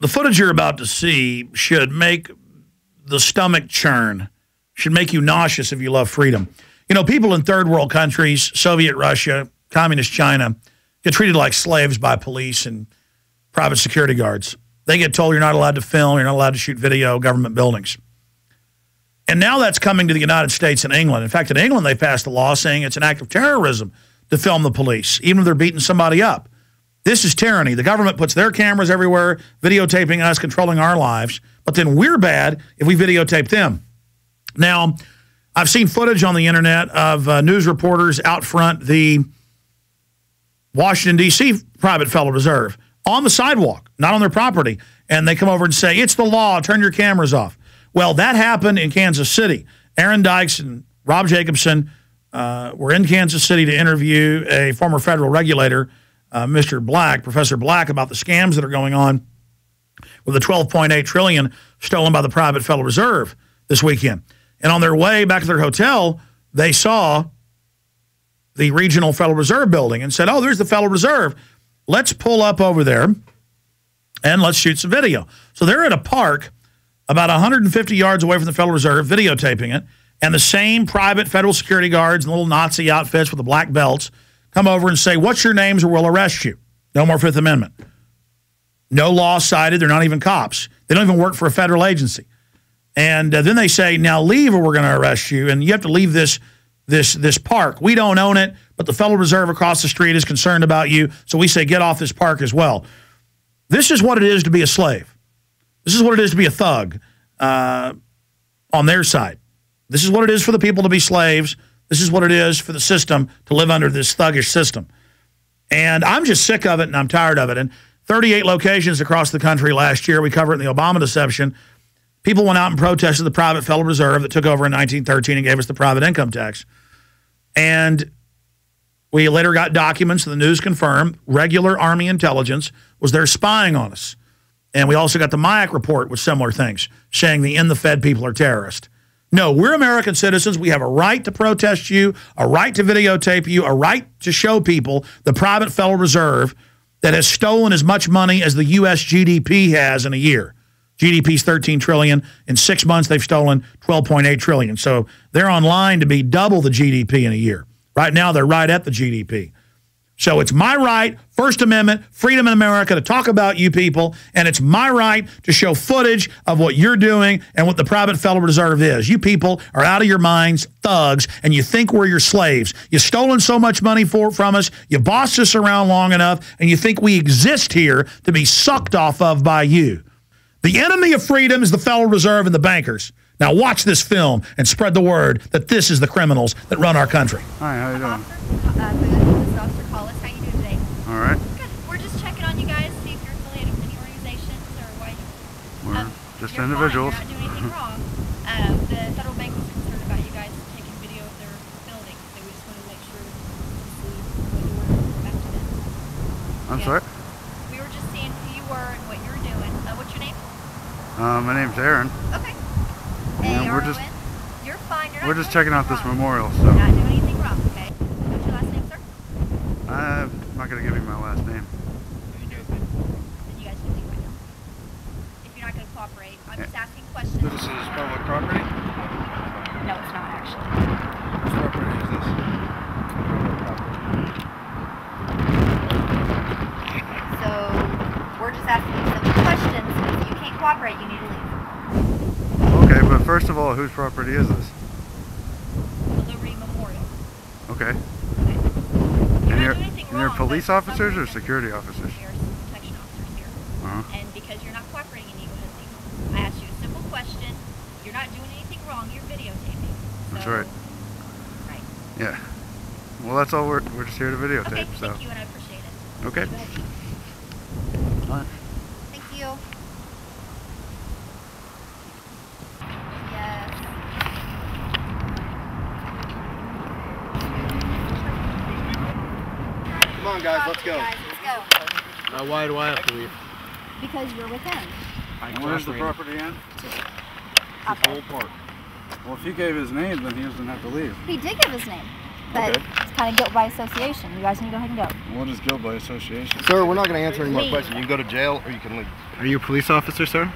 The footage you're about to see should make the stomach churn, should make you nauseous if you love freedom. You know, people in third world countries, Soviet Russia, communist China, get treated like slaves by police and private security guards. They get told you're not allowed to film, you're not allowed to shoot video, government buildings. And now that's coming to the United States and England. In fact, in England, they passed a law saying it's an act of terrorism to film the police, even if they're beating somebody up. This is tyranny. The government puts their cameras everywhere, videotaping us, controlling our lives. But then we're bad if we videotape them. Now, I've seen footage on the internet of uh, news reporters out front the Washington, D.C. Private Federal Reserve on the sidewalk, not on their property. And they come over and say, it's the law, turn your cameras off. Well, that happened in Kansas City. Aaron Dykes and Rob Jacobson uh, were in Kansas City to interview a former federal regulator, uh, Mr. Black, Professor Black, about the scams that are going on with the 12.8 trillion stolen by the private Federal Reserve this weekend. And on their way back to their hotel, they saw the regional Federal Reserve building and said, oh, there's the Federal Reserve. Let's pull up over there and let's shoot some video. So they're at a park about 150 yards away from the Federal Reserve, videotaping it, and the same private federal security guards and little Nazi outfits with the black belts come over and say, what's your names or we'll arrest you. No more Fifth Amendment. No law cited. They're not even cops. They don't even work for a federal agency. And uh, then they say, now leave or we're going to arrest you. And you have to leave this, this, this park. We don't own it, but the Federal Reserve across the street is concerned about you. So we say, get off this park as well. This is what it is to be a slave. This is what it is to be a thug uh, on their side. This is what it is for the people to be slaves. This is what it is for the system to live under this thuggish system. And I'm just sick of it and I'm tired of it. And 38 locations across the country last year, we covered it in the Obama deception, People went out and protested the private Federal Reserve that took over in 1913 and gave us the private income tax. And we later got documents, that the news confirmed, regular Army intelligence was there spying on us. And we also got the MIAC report with similar things, saying the in the Fed people are terrorists. No, we're American citizens. We have a right to protest you, a right to videotape you, a right to show people the private Federal Reserve that has stolen as much money as the U.S. GDP has in a year. GDP's 13 trillion. In six months, they've stolen 12.8 trillion. So they're on line to be double the GDP in a year. Right now, they're right at the GDP. So it's my right, First Amendment, freedom in America to talk about you people, and it's my right to show footage of what you're doing and what the private Federal Reserve is. You people are out of your minds, thugs, and you think we're your slaves. You've stolen so much money for, from us, you bossed us around long enough, and you think we exist here to be sucked off of by you. The enemy of freedom is the Federal Reserve and the bankers. Now watch this film and spread the word that this is the criminals that run our country. Hi, how you doing? Uh, Officer, uh, Police Officer Collins, how you doing today? All right. Good. We're just checking on you guys, see if you're affiliated with any organizations or why you... We're you're individuals. Fine. Doing anything wrong. Um, the federal bank was concerned about you guys taking video of their building, so we just wanted to make sure to see what you were back to them. I'm Yeah. sorry. We were just seeing who you were and what you were doing. Uh, what's your name? Uh, my name's Aaron. Okay. Yeah, we're just- You're fine. You're not We're just checking out this memorial, You're not so doing anything wrong, okay? What's your last name, sir? I'm not gonna give you my last name. Then you guys can leave right now. If you're not going to cooperate, I'm just asking questions. This is public property? No, it's not actually. Whose property is this? So we're just asking you some questions. If you can't cooperate, you need to leave. Okay, but first of all, whose property is this? The Liberty Memorial. Okay. Okay. And You're not you're, doing anything and you're police but for some officers or security officers? There's protection officers here. Uh-huh. And because you're not cooperating, you need to go ahead and leave. I asked you a simple question. You're not doing anything wrong. You're videotaping. That's right. Right. Yeah. Well, that's all we're, we're just here to Okay, videotape, so. thank you, and I appreciate it. Okay. Go ahead. Alright. Thank you. Yes. Come on, guys, let's go. Guys, let's go. Now, why do I have to leave? Because you're with him. And where's the property end? Out there. Park. Well, if he gave his name, then he doesn't have to leave. He did give his name, but Okay. kind of guilt by association. You guys need to go ahead and go. What is guilt by association? Sir, we're not going to answer any more Leave. questions. You can go to jail or you can leave. Are you a police officer, sir?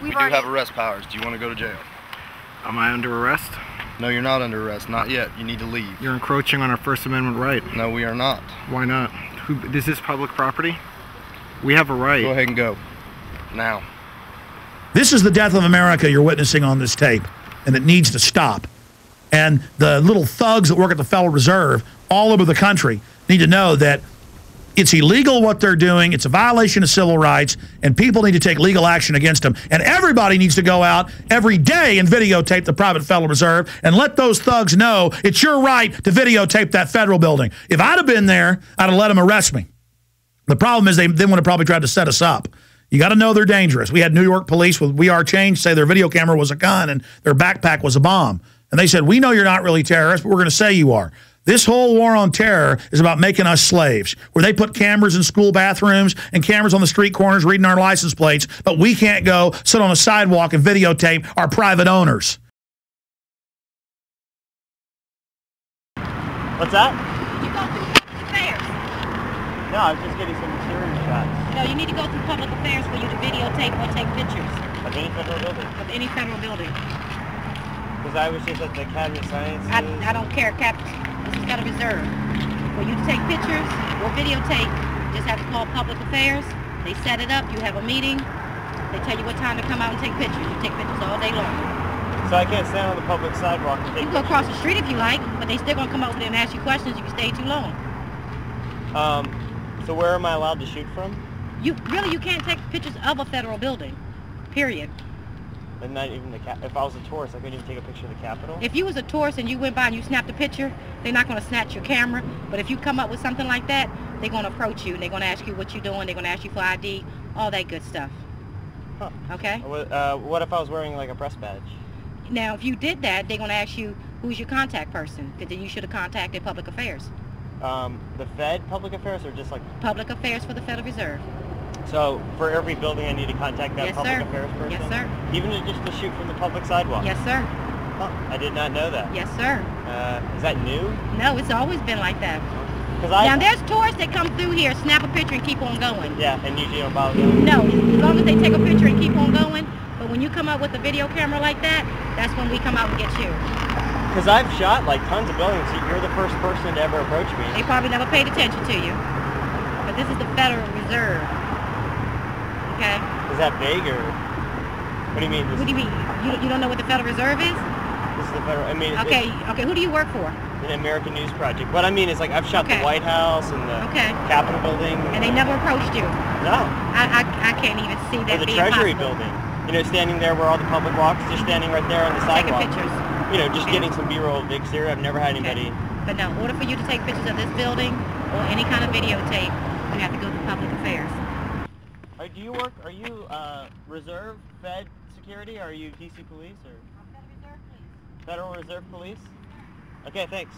We We've do already. have arrest powers. Do you want to go to jail? Am I under arrest? No, you're not under arrest. Not yet. You need to leave. You're encroaching on our First Amendment right. No, we are not. Why not? Who, this is public property. We have a right. Go ahead and go. Now. This is the death of America you're witnessing on this tape, and it needs to stop. And the little thugs that work at the Federal Reserve all over the country need to know that it's illegal what they're doing. It's a violation of civil rights, and people need to take legal action against them. And everybody needs to go out every day and videotape the private Federal Reserve and let those thugs know it's your right to videotape that federal building. If I'd have been there, I'd have let them arrest me. The problem is they then would have probably tried to set us up. You got to know they're dangerous. We had New York police with We Are Change say their video camera was a gun and their backpack was a bomb. And they said, we know you're not really terrorists, but we're going to say you are. This whole war on terror is about making us slaves, where they put cameras in school bathrooms and cameras on the street corners reading our license plates, but we can't go sit on a sidewalk and videotape our private owners. What's that? You go through public affairs. No, I was just getting some interior shots No, you need to go through public affairs for you to videotape or take pictures of any federal building. of any federal building. Because I was just at the Academy of Sciences. I, I don't care, Cap. This is Federal Reserve. For you to take pictures or videotape, you just have to call public affairs. They set it up. You have a meeting. They tell you what time to come out and take pictures. You take pictures all day long. So I can't stand on the public sidewalk and You can go across the street if you like, but they still gonna come over there and ask you questions if you stay too long. Um, so where am I allowed to shoot from? You really you can't take pictures of a federal building. Period. And not even the cap. If I was a tourist, I couldn't even take a picture of the Capitol. If you was a tourist and you went by and you snapped a picture, they're not going to snatch your camera. But if you come up with something like that, they're going to approach you and they're going to ask you what you're doing. They're going to ask you for ID, all that good stuff. Huh. Okay? What, uh, what if I was wearing like a press badge? Now, if you did that, they're going to ask you who's your contact person. Because then you should have contacted Public Affairs. Um, the Fed, public affairs, or just like Public Affairs for the Federal Reserve. so for every building I need to contact that Yes, public sir. affairs person? Yes, sir. Even just to shoot from the public sidewalk? Yes, sir. Huh, I did not know that. Yes, sir. Uh, is that new? No, it's always been like that. Because I. Now, there's tourists that come through here, snap a picture, and keep on going. Yeah, and usually don't bother them. No, as long as they take a picture and keep on going. But when you come out with a video camera like that, that's when we come out and get you. Because I've shot like tons of buildings. You're the first person to ever approach me. They probably never paid attention to you. But this is the Federal Reserve. Okay? Is that vague or? What do you mean? This, What do you mean? You, you don't know what the Federal Reserve is? this is the federal. I mean, it's, Okay, okay. Who do you work for? The American News Project. What I mean is like I've shot Okay. the White House and the Okay. Capitol building. And they never approached you. No. I, I, I can't even see Or that the being Treasury possible. building. You know, standing there where all the public walks, just standing right there on the Taking sidewalk. pictures. You know, just Okay. getting some B-roll of the exterior. I've never had anybody. But no, in order for you to take pictures of this building or any kind of videotape, you have to go through public affairs. Are, do you work? Are you uh, Reserve Fed Security? Or are you DC Police or Federal Reserve Police? Okay, thanks.